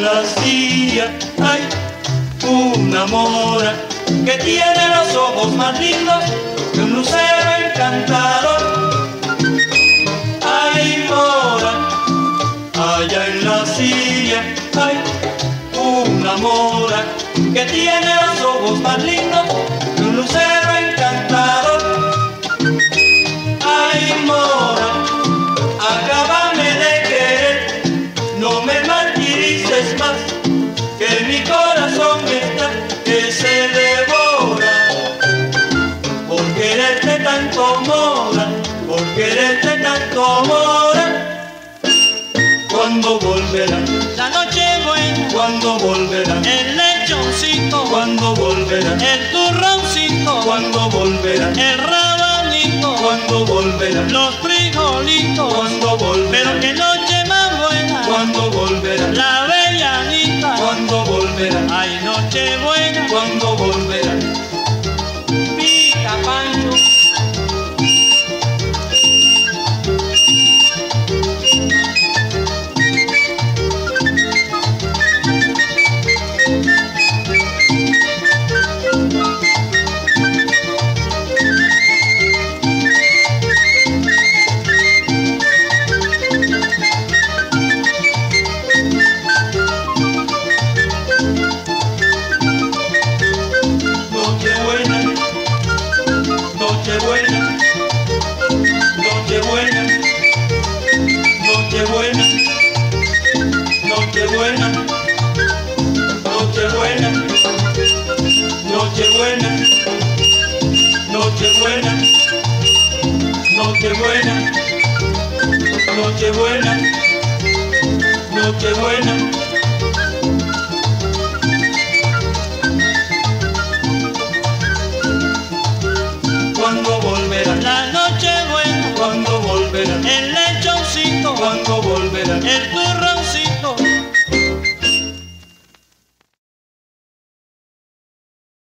la hacía, ay, una mora que tiene los ojos más lindos que un lucero encantador. Ay, mora, allá en la silla, ay, una mora que tiene los ojos más lindos tanto mora, por quererte tanto mora, cuando volverá, La noche buena, cuando volverá, el lechoncito, cuando volverá, el turroncito, cuando volverá, el rabanito, cuando volverá, los frijolitos. cuando volverá, Pero qué noche más buena, cuando volverá, la avellanita. cuando volverá, Ay, noche buena, cuando Noche buena, Nochebuena, Nochebuena, Nochebuena, Nochebuena, Nochebuena, Nochebuena, Nochebuena, Nochebuena.